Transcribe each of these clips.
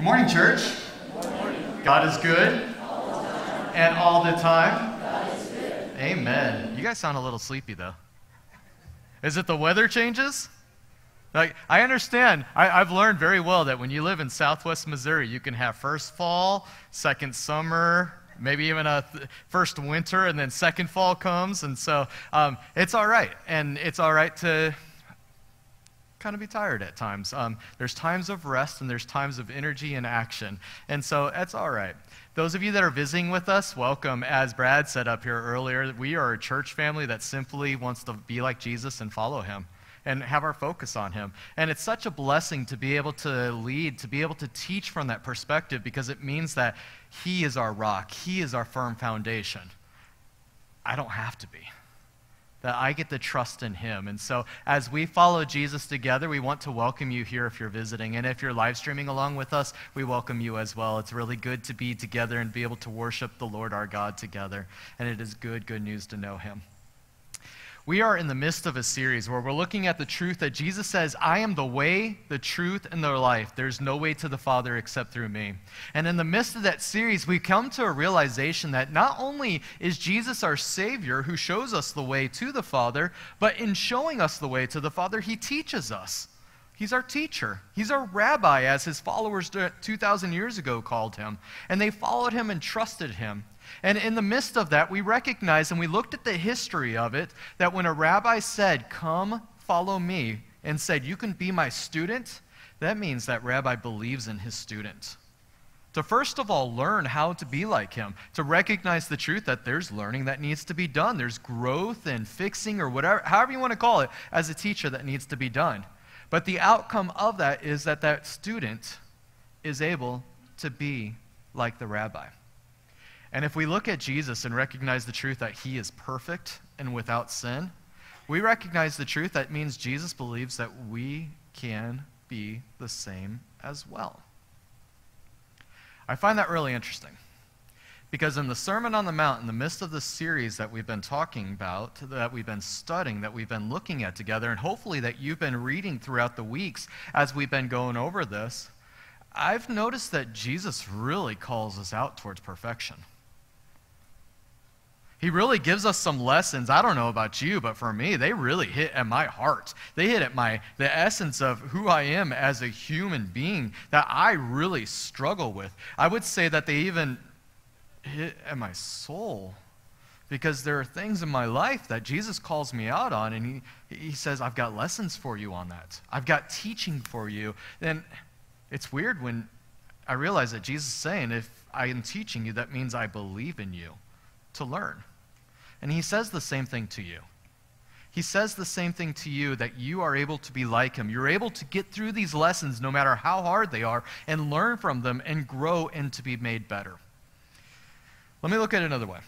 Good morning, church. God is good. And all the time. Amen. You guys sound a little sleepy, though. Is it the weather changes? Like, I understand. I, have learned very well that when you live in southwest Missouri, you can have first fall, second summer, maybe even a th- first winter, and then second fall comes. And so um, it's all right. And it's all right to kind of be tired at times. Um, there's times of rest and there's times of energy and action. And so that's all right. Those of you that are visiting with us, welcome. As Brad said up here earlier, we are a church family that simply wants to be like Jesus and follow him and have our focus on him. And it's such a blessing to be able to lead, to be able to teach from that perspective because it means that he is our rock, he is our firm foundation. I don't have to be that I get to trust in Him. And so, as we follow Jesus together, we want to welcome you here if you're visiting. And if you're live streaming along with us, we welcome you as well. It's really good to be together and be able to worship the Lord our God together. And it is good, good news to know Him. We are in the midst of a series where we're looking at the truth that Jesus says, I am the way, the truth, and the life. There's no way to the Father except through me. And in the midst of that series, we come to a realization that not only is Jesus our Savior who shows us the way to the Father, but in showing us the way to the Father, He teaches us. He's our teacher. He's our rabbi, as his followers 2,000 years ago called him. And they followed him and trusted him. And in the midst of that, we recognized and we looked at the history of it that when a rabbi said, Come, follow me, and said, You can be my student, that means that rabbi believes in his student. To first of all learn how to be like him, to recognize the truth that there's learning that needs to be done. There's growth and fixing or whatever, however you want to call it, as a teacher that needs to be done. But the outcome of that is that that student is able to be like the rabbi. And if we look at Jesus and recognize the truth that he is perfect and without sin, we recognize the truth that means Jesus believes that we can be the same as well. I find that really interesting. Because in the Sermon on the Mount, in the midst of the series that we've been talking about, that we've been studying, that we've been looking at together, and hopefully that you've been reading throughout the weeks as we've been going over this, I've noticed that Jesus really calls us out towards perfection. He really gives us some lessons. I don't know about you, but for me, they really hit at my heart. They hit at my the essence of who I am as a human being that I really struggle with. I would say that they even hit at my soul because there are things in my life that Jesus calls me out on, and he, he says, I've got lessons for you on that. I've got teaching for you. And it's weird when I realize that Jesus is saying, if I am teaching you, that means I believe in you to learn. And he says the same thing to you. He says the same thing to you that you are able to be like him. You're able to get through these lessons, no matter how hard they are, and learn from them and grow and to be made better. Let me look at it another way.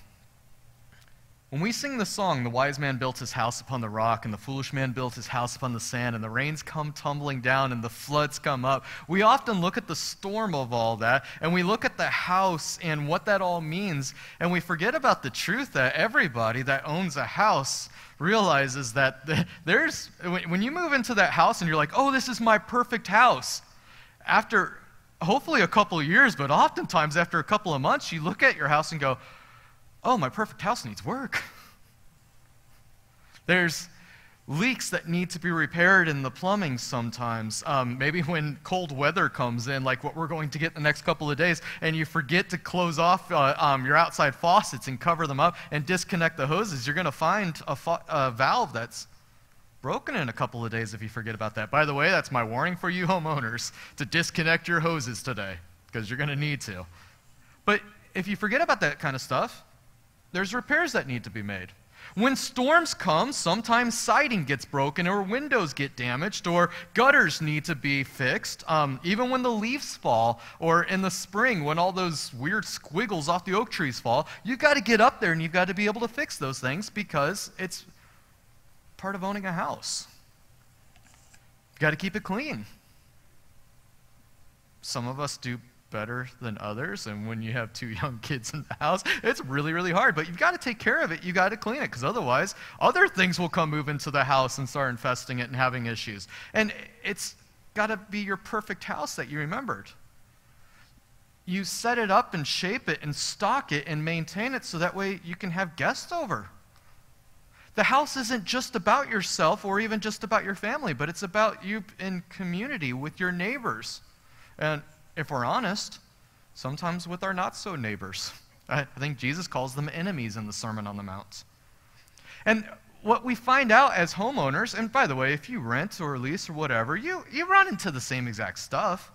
When we sing the song, The wise man built his house upon the rock, and the foolish man built his house upon the sand, and the rains come tumbling down, and the floods come up, we often look at the storm of all that, and we look at the house and what that all means, and we forget about the truth that everybody that owns a house realizes that there's, when you move into that house and you're like, oh, this is my perfect house, after hopefully a couple of years, but oftentimes after a couple of months, you look at your house and go, oh, my perfect house needs work. There's leaks that need to be repaired in the plumbing sometimes. Um, maybe when cold weather comes in, like what we're going to get in the next couple of days, and you forget to close off uh, um, your outside faucets and cover them up and disconnect the hoses, you're going to find a, fa- a valve that's broken in a couple of days if you forget about that. By the way, that's my warning for you homeowners to disconnect your hoses today because you're going to need to. But if you forget about that kind of stuff, there's repairs that need to be made. When storms come, sometimes siding gets broken or windows get damaged or gutters need to be fixed. Um, even when the leaves fall or in the spring when all those weird squiggles off the oak trees fall, you've got to get up there and you've got to be able to fix those things because it's part of owning a house. You've got to keep it clean. Some of us do better than others. And when you have two young kids in the house, it's really, really hard. But you've got to take care of it. You've got to clean it because otherwise, other things will come move into the house and start infesting it and having issues. And it's got to be your perfect house that you remembered. you set it up and shape it and stock it and maintain it so that way you can have guests over. The house isn't just about yourself or even just about your family, but it's about you in community with your neighbors. And if we're honest, sometimes with our not so neighbors. I think Jesus calls them enemies in the Sermon on the Mount. And what we find out as homeowners, and by the way, if you rent or lease or whatever, you, you run into the same exact stuff.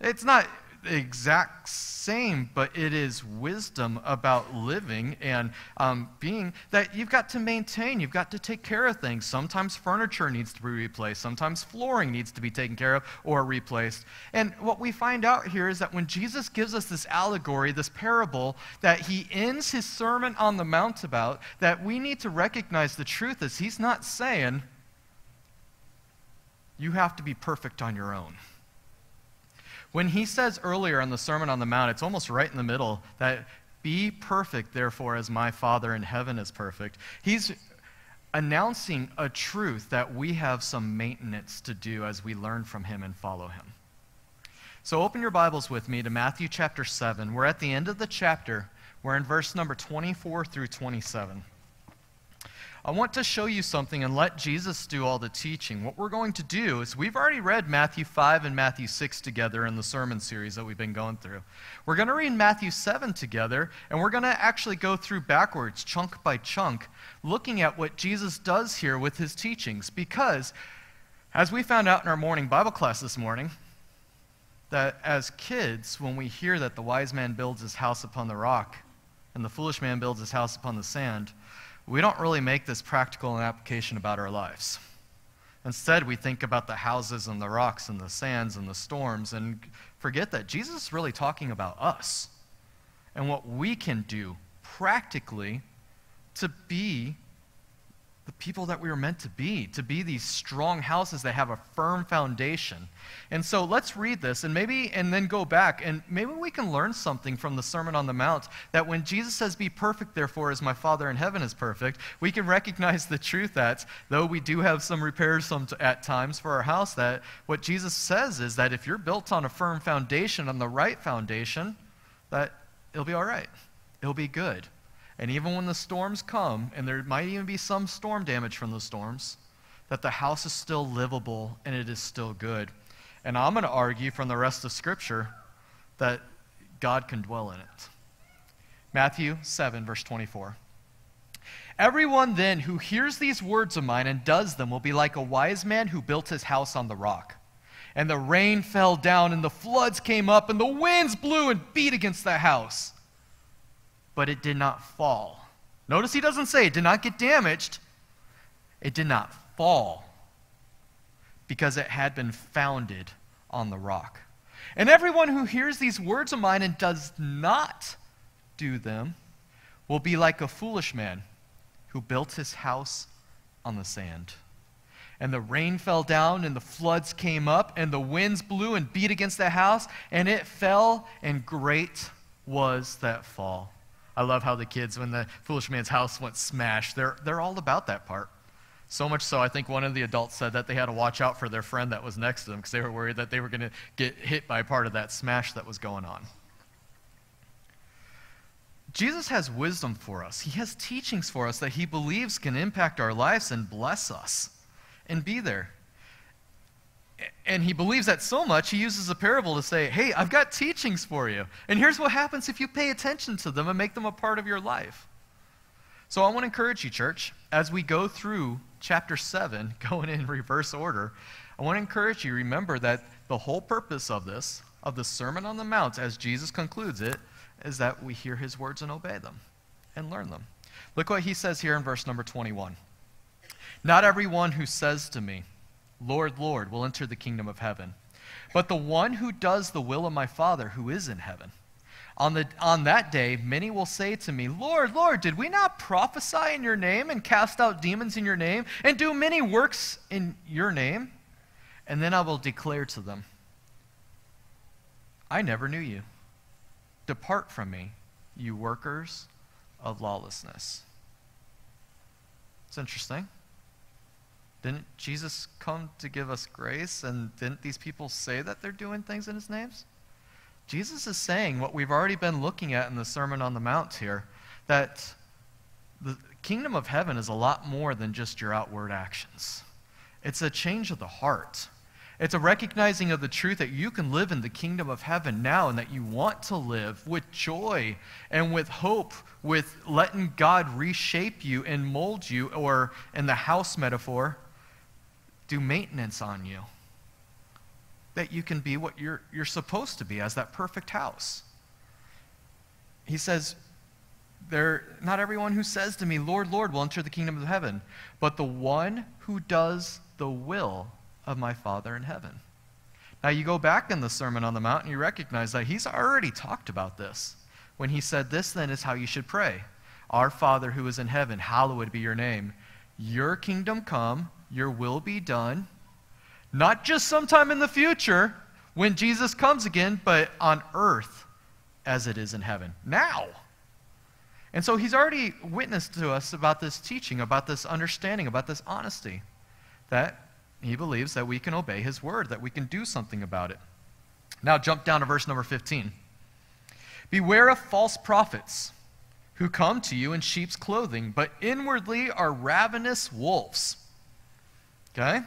It's not exact same, but it is wisdom about living and um, being that you've got to maintain, you've got to take care of things. Sometimes furniture needs to be replaced, sometimes flooring needs to be taken care of or replaced. And what we find out here is that when Jesus gives us this allegory, this parable, that he ends his Sermon on the Mount about, that we need to recognize the truth is he's not saying you have to be perfect on your own. When he says earlier in the Sermon on the Mount, it's almost right in the middle that be perfect, therefore, as my Father in heaven is perfect. He's announcing a truth that we have some maintenance to do as we learn from him and follow him. So open your Bibles with me to Matthew chapter 7. We're at the end of the chapter. We're in verse number 24 through 27. I want to show you something and let Jesus do all the teaching. What we're going to do is we've already read Matthew 5 and Matthew 6 together in the sermon series that we've been going through. We're going to read Matthew 7 together, and we're going to actually go through backwards, chunk by chunk, looking at what Jesus does here with his teachings. Because, as we found out in our morning Bible class this morning, that as kids, when we hear that the wise man builds his house upon the rock and the foolish man builds his house upon the sand, we don't really make this practical an application about our lives. Instead, we think about the houses and the rocks and the sands and the storms and forget that Jesus is really talking about us and what we can do practically to be the people that we were meant to be, to be these strong houses that have a firm foundation. And so let's read this and maybe, and then go back, and maybe we can learn something from the Sermon on the Mount that when Jesus says, Be perfect, therefore, as my Father in heaven is perfect, we can recognize the truth that though we do have some repairs some t- at times for our house, that what Jesus says is that if you're built on a firm foundation, on the right foundation, that it'll be all right. It'll be good. And even when the storms come, and there might even be some storm damage from the storms, that the house is still livable and it is still good. And I'm going to argue from the rest of Scripture that God can dwell in it. Matthew 7, verse 24. Everyone then who hears these words of mine and does them will be like a wise man who built his house on the rock. And the rain fell down, and the floods came up, and the winds blew and beat against the house but it did not fall. Notice he doesn't say it did not get damaged, it did not fall because it had been founded on the rock. And everyone who hears these words of mine and does not do them will be like a foolish man who built his house on the sand. And the rain fell down, and the floods came up, and the winds blew and beat against the house, and it fell, and great was that fall. I love how the kids, when the foolish man's house went smash, they're, they're all about that part. So much so, I think one of the adults said that they had to watch out for their friend that was next to them because they were worried that they were going to get hit by part of that smash that was going on. Jesus has wisdom for us. He has teachings for us that he believes can impact our lives and bless us and be there and he believes that so much, he uses a parable to say, Hey, I've got teachings for you. And here's what happens if you pay attention to them and make them a part of your life. So I want to encourage you, church, as we go through chapter 7, going in reverse order, I want to encourage you, remember that the whole purpose of this, of the Sermon on the Mount, as Jesus concludes it, is that we hear his words and obey them and learn them. Look what he says here in verse number 21. Not everyone who says to me, Lord, Lord, will enter the kingdom of heaven. But the one who does the will of my Father who is in heaven. On, the, on that day, many will say to me, Lord, Lord, did we not prophesy in your name and cast out demons in your name and do many works in your name? And then I will declare to them, I never knew you. Depart from me, you workers of lawlessness. It's interesting. Didn't Jesus come to give us grace? And didn't these people say that they're doing things in his names? Jesus is saying what we've already been looking at in the Sermon on the Mount here that the kingdom of heaven is a lot more than just your outward actions, it's a change of the heart. It's a recognizing of the truth that you can live in the kingdom of heaven now and that you want to live with joy and with hope, with letting God reshape you and mold you, or in the house metaphor, do maintenance on you. That you can be what you're, you're supposed to be as that perfect house. He says, there, not everyone who says to me, Lord, Lord, will enter the kingdom of heaven, but the one who does the will of my Father in heaven. Now, you go back in the Sermon on the Mount and you recognize that he's already talked about this when he said, This then is how you should pray Our Father who is in heaven, hallowed be your name. Your kingdom come, your will be done, not just sometime in the future when Jesus comes again, but on earth as it is in heaven. Now. And so he's already witnessed to us about this teaching, about this understanding, about this honesty that he believes that we can obey his word, that we can do something about it. Now, jump down to verse number 15. Beware of false prophets who come to you in sheep's clothing, but inwardly are ravenous wolves. Okay?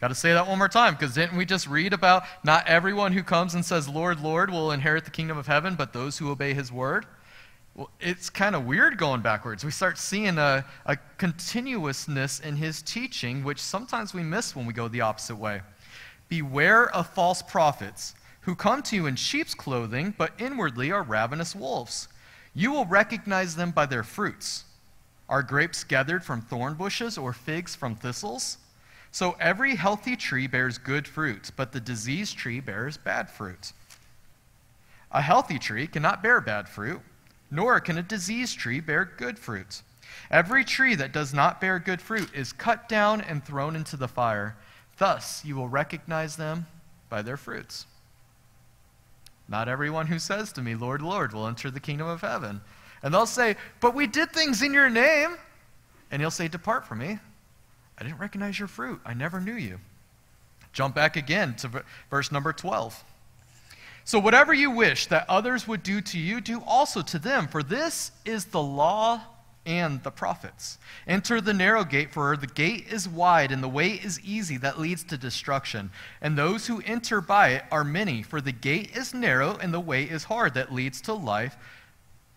Got to say that one more time, because didn't we just read about not everyone who comes and says, Lord, Lord, will inherit the kingdom of heaven, but those who obey his word? Well, it's kind of weird going backwards. We start seeing a, a continuousness in his teaching, which sometimes we miss when we go the opposite way. Beware of false prophets who come to you in sheep's clothing, but inwardly are ravenous wolves. You will recognize them by their fruits. Are grapes gathered from thorn bushes or figs from thistles? So every healthy tree bears good fruit, but the diseased tree bears bad fruit. A healthy tree cannot bear bad fruit nor can a diseased tree bear good fruit. Every tree that does not bear good fruit is cut down and thrown into the fire. Thus you will recognize them by their fruits. Not everyone who says to me, Lord, Lord, will enter the kingdom of heaven. And they'll say, But we did things in your name. And he'll say, Depart from me. I didn't recognize your fruit. I never knew you. Jump back again to verse number 12. So, whatever you wish that others would do to you, do also to them, for this is the law and the prophets. Enter the narrow gate, for the gate is wide and the way is easy that leads to destruction. And those who enter by it are many, for the gate is narrow and the way is hard that leads to life.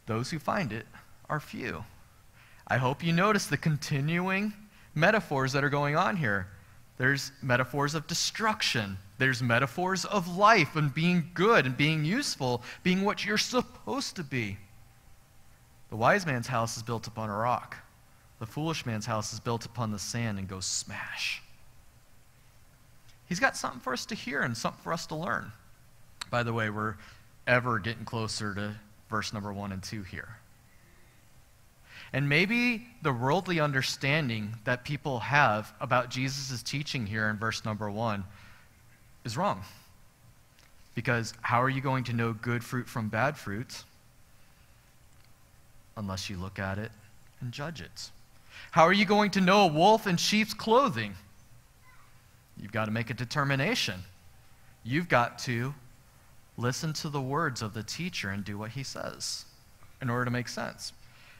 Those who find it are few. I hope you notice the continuing metaphors that are going on here. There's metaphors of destruction there's metaphors of life and being good and being useful, being what you're supposed to be. The wise man's house is built upon a rock. The foolish man's house is built upon the sand and goes smash. He's got something for us to hear and something for us to learn. By the way, we're ever getting closer to verse number one and two here. And maybe the worldly understanding that people have about Jesus' teaching here in verse number one is wrong. Because how are you going to know good fruit from bad fruit unless you look at it and judge it? How are you going to know a wolf in sheep's clothing? You've got to make a determination. You've got to listen to the words of the teacher and do what he says in order to make sense.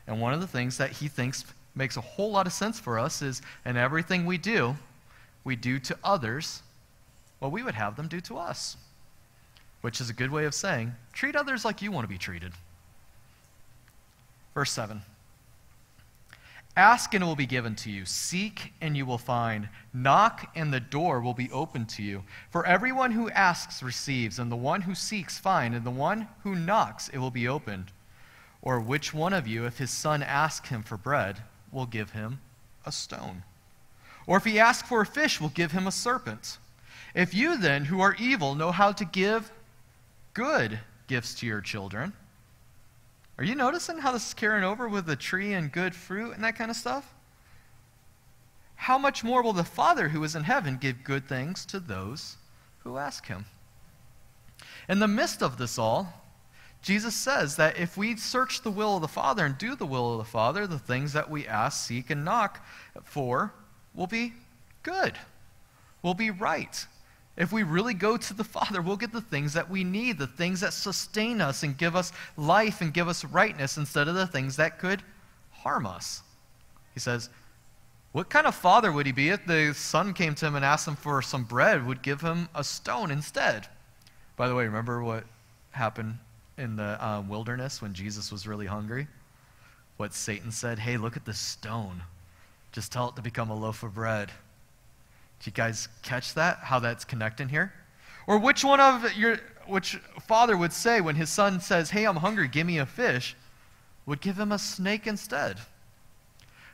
And one of the things that he thinks makes a whole lot of sense for us is in everything we do, we do to others what we would have them do to us, which is a good way of saying, treat others like you want to be treated. Verse 7 Ask and it will be given to you. Seek and you will find. Knock and the door will be opened to you. For everyone who asks receives, and the one who seeks finds, and the one who knocks it will be opened. Or which one of you, if his son asks him for bread, will give him a stone? Or if he asks for a fish, will give him a serpent? If you then, who are evil, know how to give good gifts to your children, are you noticing how this is carrying over with the tree and good fruit and that kind of stuff? How much more will the Father who is in heaven give good things to those who ask him? In the midst of this all, Jesus says that if we search the will of the Father and do the will of the Father, the things that we ask, seek, and knock for will be good, will be right If we really go to the Father, we'll get the things that we need, the things that sustain us and give us life and give us rightness instead of the things that could harm us. He says, What kind of father would he be if the son came to him and asked him for some bread, would give him a stone instead? By the way, remember what happened in the uh, wilderness when Jesus was really hungry? What Satan said, Hey, look at this stone. Just tell it to become a loaf of bread. Did you guys catch that? How that's connecting here? Or which one of your which father would say when his son says, "Hey, I'm hungry, give me a fish," would give him a snake instead?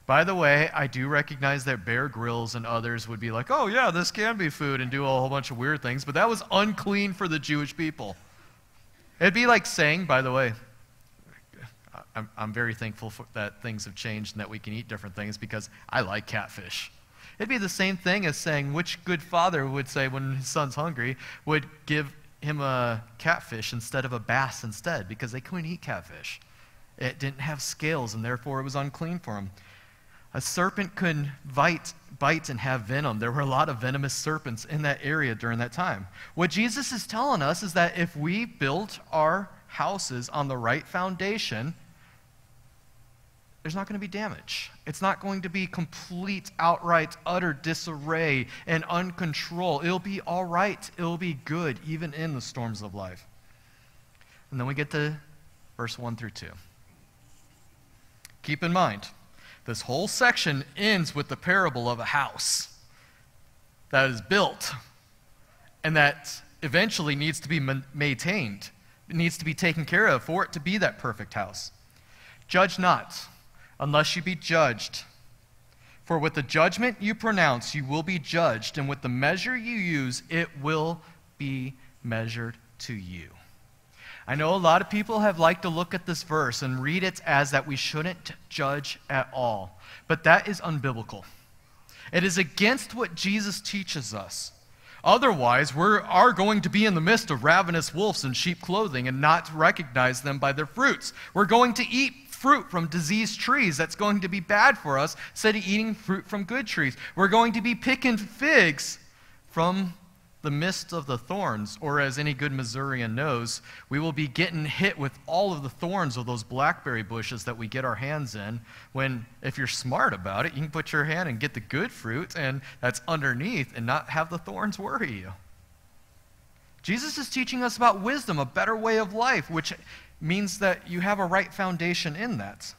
By the way, I do recognize that Bear Grylls and others would be like, "Oh yeah, this can be food," and do a whole bunch of weird things, but that was unclean for the Jewish people. It'd be like saying, by the way, I'm, I'm very thankful that things have changed and that we can eat different things because I like catfish. It'd be the same thing as saying which good father would say when his son's hungry would give him a catfish instead of a bass instead because they couldn't eat catfish. It didn't have scales and therefore it was unclean for him. A serpent could bite, bite and have venom. There were a lot of venomous serpents in that area during that time. What Jesus is telling us is that if we build our houses on the right foundation, there's not going to be damage. It's not going to be complete, outright, utter disarray and uncontrol. It'll be all right. It'll be good, even in the storms of life. And then we get to verse 1 through 2. Keep in mind, this whole section ends with the parable of a house that is built and that eventually needs to be maintained. It needs to be taken care of for it to be that perfect house. Judge not unless you be judged. For with the judgment you pronounce, you will be judged, and with the measure you use, it will be measured to you. I know a lot of people have liked to look at this verse and read it as that we shouldn't judge at all, but that is unbiblical. It is against what Jesus teaches us. Otherwise, we are going to be in the midst of ravenous wolves in sheep clothing and not recognize them by their fruits. We're going to eat fruit from diseased trees that's going to be bad for us instead of eating fruit from good trees. We're going to be picking figs from the midst of the thorns, or as any good Missourian knows, we will be getting hit with all of the thorns of those blackberry bushes that we get our hands in. When, if you're smart about it, you can put your hand and get the good fruit, and that's underneath, and not have the thorns worry you. Jesus is teaching us about wisdom, a better way of life, which means that you have a right foundation in that.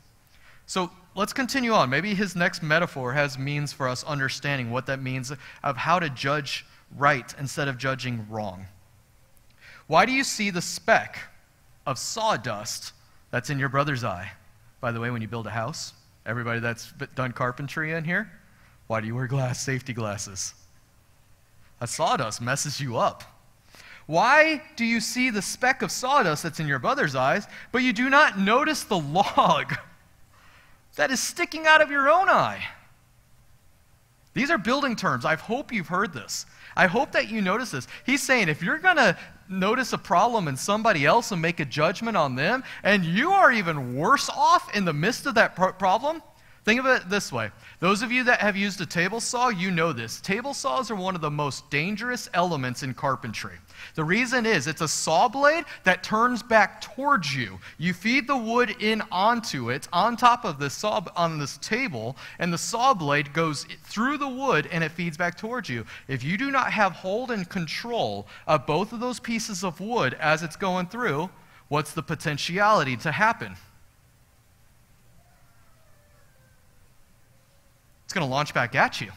So let's continue on. Maybe his next metaphor has means for us understanding what that means of how to judge right instead of judging wrong. Why do you see the speck of sawdust that's in your brother's eye? By the way, when you build a house, everybody that's done carpentry in here, why do you wear glass safety glasses? That sawdust messes you up. Why do you see the speck of sawdust that's in your brother's eyes, but you do not notice the log that is sticking out of your own eye? These are building terms. I hope you've heard this. I hope that you notice this. He's saying if you're going to notice a problem in somebody else and make a judgment on them, and you are even worse off in the midst of that pro- problem, Think of it this way. Those of you that have used a table saw, you know this. Table saws are one of the most dangerous elements in carpentry. The reason is it's a saw blade that turns back towards you. You feed the wood in onto it, on top of the saw on this table, and the saw blade goes through the wood and it feeds back towards you. If you do not have hold and control of both of those pieces of wood as it's going through, what's the potentiality to happen? it's going to launch back at you.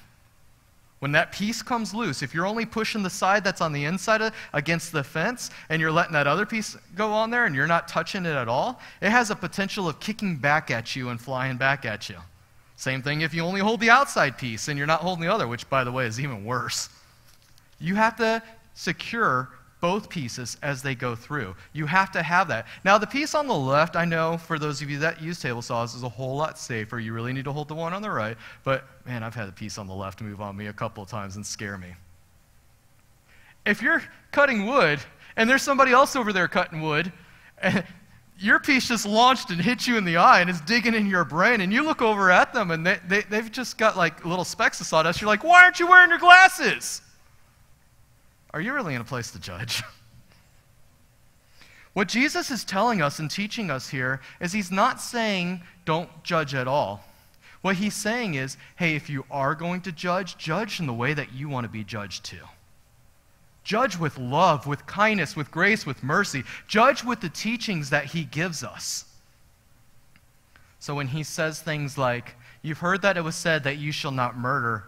When that piece comes loose, if you're only pushing the side that's on the inside of, against the fence and you're letting that other piece go on there and you're not touching it at all, it has a potential of kicking back at you and flying back at you. Same thing if you only hold the outside piece and you're not holding the other, which, by the way, is even worse. You have to secure both pieces as they go through. You have to have that. Now, the piece on the left, I know for those of you that use table saws, is a whole lot safer. You really need to hold the one on the right. But man, I've had a piece on the left move on me a couple of times and scare me. If you're cutting wood and there's somebody else over there cutting wood, and your piece just launched and hit you in the eye and is digging in your brain, and you look over at them and they, they, they've just got like little specks of sawdust. You're like, why aren't you wearing your glasses? Are you really in a place to judge? What Jesus is telling us and teaching us here is he's not saying don't judge at all. What he's saying is, hey, if you are going to judge, judge in the way that you want to be judged too. Judge with love, with kindness, with grace, with mercy. Judge with the teachings that he gives us. So when he says things like, You've heard that it was said that you shall not murder,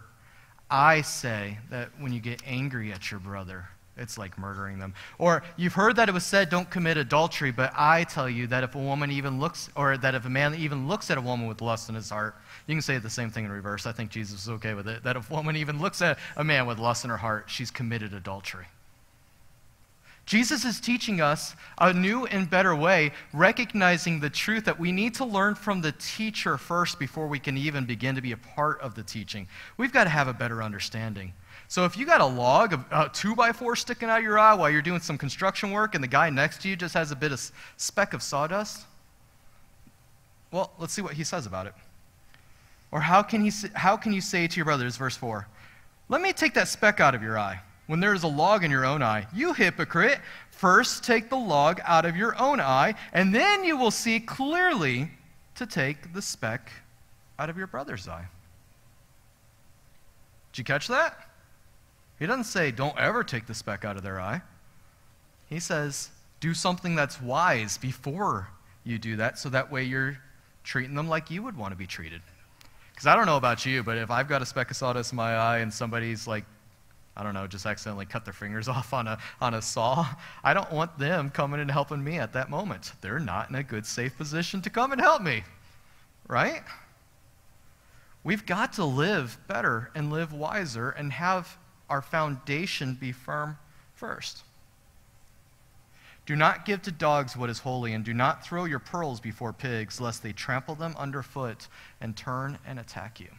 I say that when you get angry at your brother, it's like murdering them. Or you've heard that it was said, don't commit adultery, but I tell you that if a woman even looks, or that if a man even looks at a woman with lust in his heart, you can say the same thing in reverse. I think Jesus is okay with it. That if a woman even looks at a man with lust in her heart, she's committed adultery. Jesus is teaching us a new and better way, recognizing the truth that we need to learn from the teacher first before we can even begin to be a part of the teaching. We've got to have a better understanding. So if you got a log, of a two by four sticking out of your eye while you're doing some construction work, and the guy next to you just has a bit of speck of sawdust, well, let's see what he says about it. Or how can, he, how can you say to your brothers, verse 4, let me take that speck out of your eye when there is a log in your own eye. You hypocrite, first take the log out of your own eye, and then you will see clearly to take the speck out of your brother's eye. Did you catch that? He doesn't say, don't ever take the speck out of their eye. He says, do something that's wise before you do that, so that way you're treating them like you would want to be treated. Because I don't know about you, but if I've got a speck of sawdust in my eye and somebody's like I don't know, just accidentally cut their fingers off on a, on a saw. I don't want them coming and helping me at that moment. They're not in a good, safe position to come and help me, right? We've got to live better and live wiser and have our foundation be firm first. Do not give to dogs what is holy, and do not throw your pearls before pigs, lest they trample them underfoot and turn and attack you.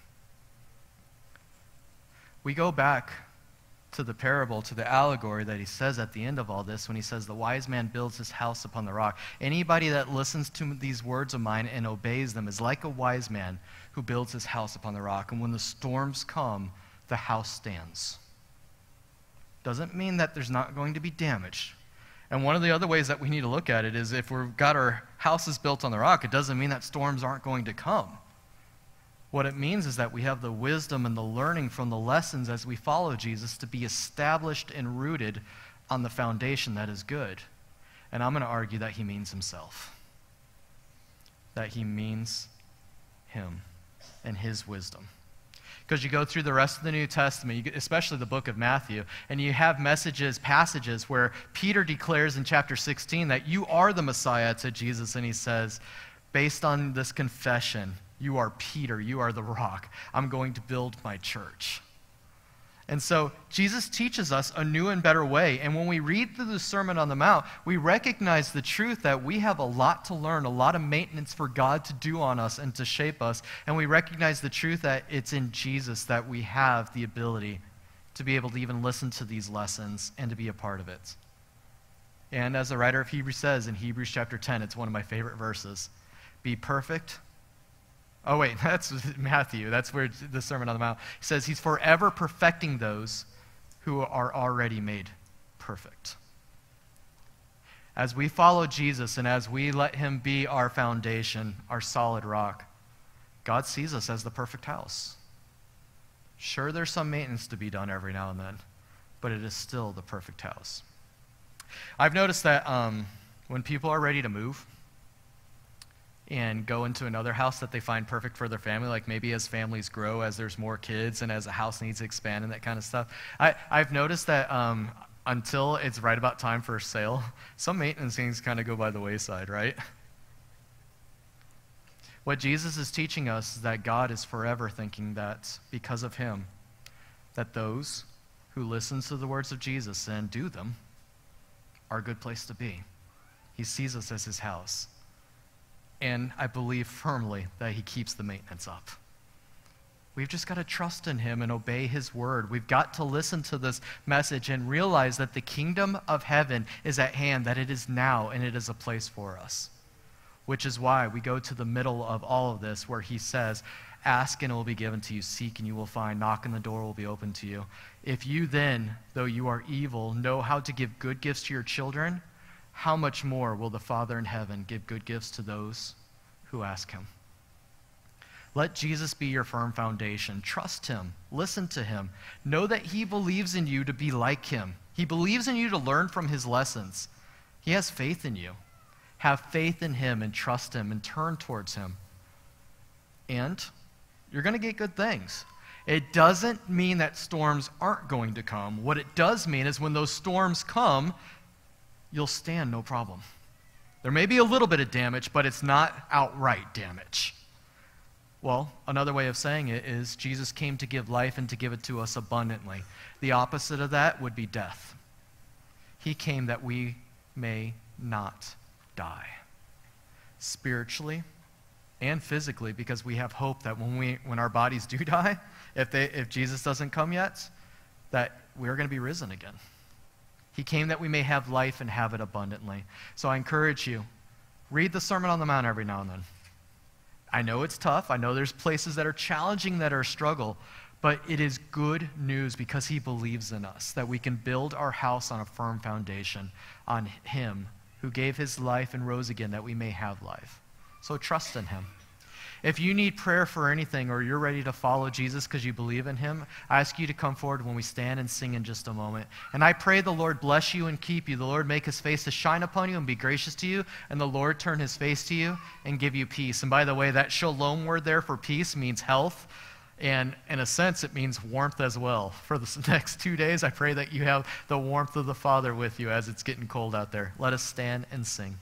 We go back to the parable, to the allegory that he says at the end of all this when he says, The wise man builds his house upon the rock. Anybody that listens to these words of mine and obeys them is like a wise man who builds his house upon the rock. And when the storms come, the house stands. Doesn't mean that there's not going to be damage. And one of the other ways that we need to look at it is if we've got our houses built on the rock, it doesn't mean that storms aren't going to come. What it means is that we have the wisdom and the learning from the lessons as we follow Jesus to be established and rooted on the foundation that is good. And I'm going to argue that he means himself. That he means him and his wisdom. Because you go through the rest of the New Testament, especially the book of Matthew, and you have messages, passages where Peter declares in chapter 16 that you are the Messiah to Jesus, and he says, based on this confession, you are Peter. You are the rock. I'm going to build my church. And so Jesus teaches us a new and better way. And when we read through the Sermon on the Mount, we recognize the truth that we have a lot to learn, a lot of maintenance for God to do on us and to shape us. And we recognize the truth that it's in Jesus that we have the ability to be able to even listen to these lessons and to be a part of it. And as the writer of Hebrews says in Hebrews chapter 10, it's one of my favorite verses be perfect Oh, wait, that's Matthew. That's where the Sermon on the Mount he says he's forever perfecting those who are already made perfect. As we follow Jesus and as we let him be our foundation, our solid rock, God sees us as the perfect house. Sure, there's some maintenance to be done every now and then, but it is still the perfect house. I've noticed that um, when people are ready to move, and go into another house that they find perfect for their family, like maybe as families grow, as there's more kids, and as a house needs to expand and that kind of stuff. I, I've noticed that um, until it's right about time for a sale, some maintenance things kind of go by the wayside, right? What Jesus is teaching us is that God is forever thinking that because of him, that those who listen to the words of Jesus and do them are a good place to be. He sees us as his house and I believe firmly that he keeps the maintenance up. We've just got to trust in him and obey his word. We've got to listen to this message and realize that the kingdom of heaven is at hand, that it is now, and it is a place for us. Which is why we go to the middle of all of this where he says, Ask and it will be given to you. Seek and you will find. Knock and the door will be opened to you. If you then, though you are evil, know how to give good gifts to your children, how much more will the Father in heaven give good gifts to those who ask him? Let Jesus be your firm foundation. Trust him. Listen to him. Know that he believes in you to be like him. He believes in you to learn from his lessons. He has faith in you. Have faith in him and trust him and turn towards him. And you're going to get good things. It doesn't mean that storms aren't going to come. What it does mean is when those storms come, you'll stand no problem. There may be a little bit of damage, but it's not outright damage. Well, another way of saying it is Jesus came to give life and to give it to us abundantly. The opposite of that would be death. He came that we may not die. Spiritually and physically, because we have hope that when, we, when our bodies do die, if, they, if Jesus doesn't come yet, that we're going to be risen again. He came that we may have life and have it abundantly. So I encourage you, read the Sermon on the Mount every now and then. I know it's tough. I know there's places that are challenging that are a struggle, but it is good news because he believes in us that we can build our house on a firm foundation on him who gave his life and rose again that we may have life. So trust in him. If you need prayer for anything or you're ready to follow Jesus because you believe in him, I ask you to come forward when we stand and sing in just a moment. And I pray the Lord bless you and keep you. The Lord make his face to shine upon you and be gracious to you. And the Lord turn his face to you and give you peace. And by the way, that shalom word there for peace means health. And in a sense, it means warmth as well. For the next two days, I pray that you have the warmth of the Father with you as it's getting cold out there. Let us stand and sing.